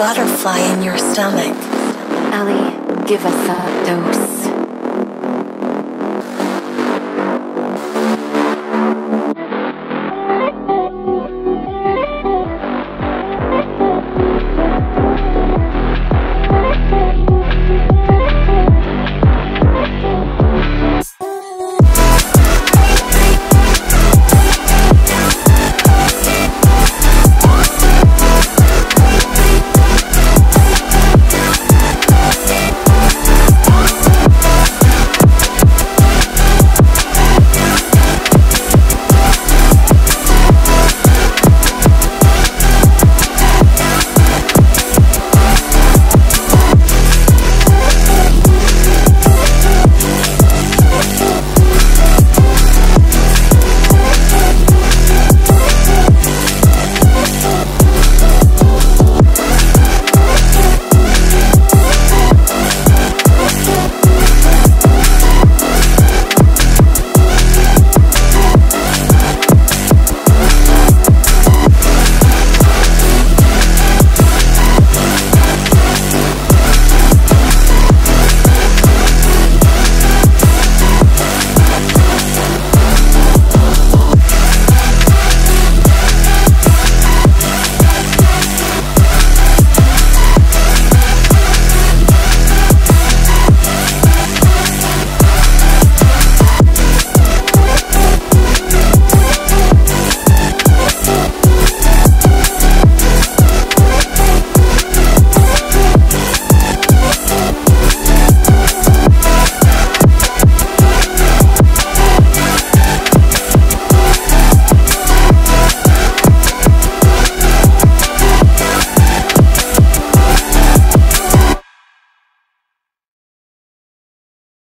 butterfly in your stomach. Ellie, give us a dose.